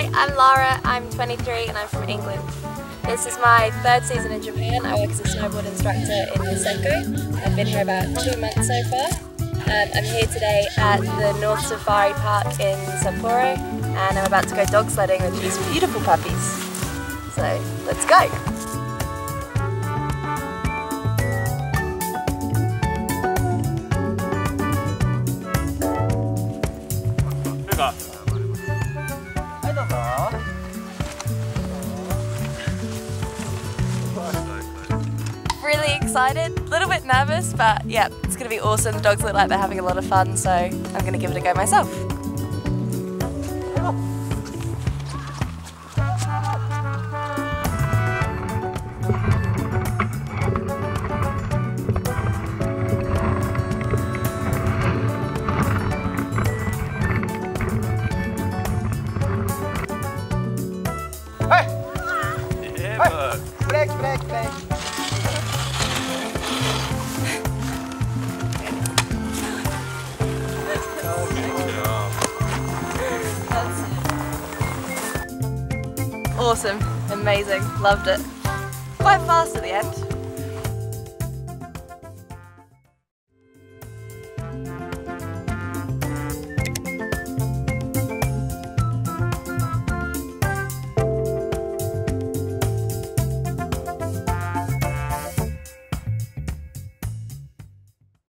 Hi, I'm Lara, I'm 23 and I'm from England. This is my third season in Japan. I work as a snowboard instructor in Niseko. I've been here about two months so far. Um, I'm here today at the North Safari Park in Sapporo and I'm about to go dog sledding with these beautiful puppies. So let's go! Really excited, a little bit nervous, but yeah, it's gonna be awesome. The dogs look like they're having a lot of fun, so I'm gonna give it a go myself. Hey! Yeah, Break, break, break. Awesome, amazing, loved it. Quite fast at the end.